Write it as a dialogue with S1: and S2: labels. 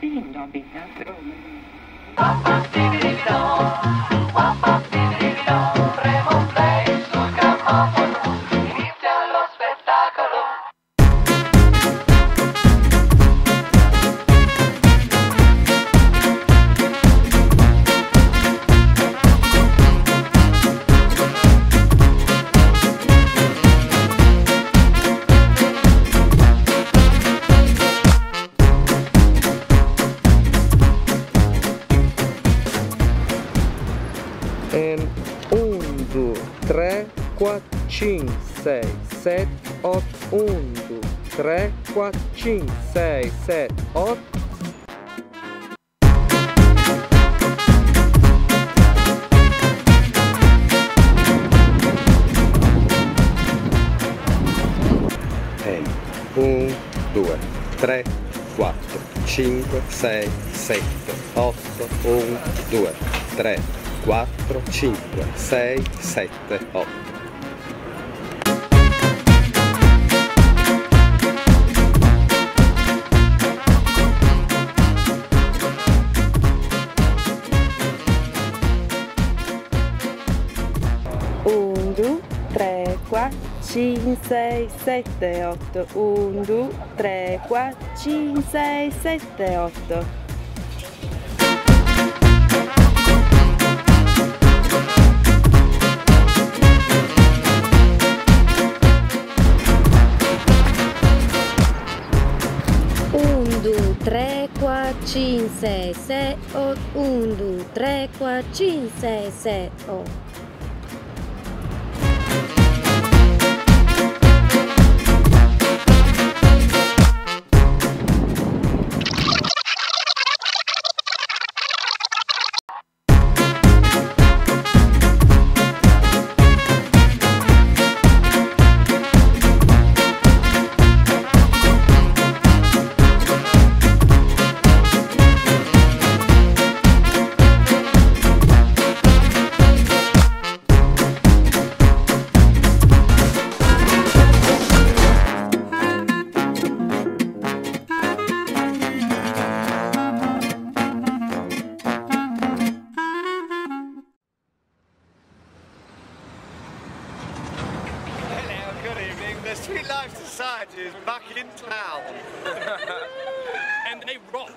S1: in de byggnadsrum.
S2: em um, dois, três, quatro, cinco, seis, sete, oito, um, dois, três, quatro, cinco, seis, sete, oito. Um, dois, três, quatro, cinco, seis, sete, oito, um, dois, três, 4, 5, 6, 7, 8.
S1: Un, due, tre, quattro, cinque, sei, sette, otto. Un, due, tre, quattro, cinque, sei, sette, otto.
S3: 3, 4, 5, 6, 7, 8, 1, 2, 3, 4, 5, 6, 7, 8.
S2: Sweet Life Society is back in town. and they. Rock.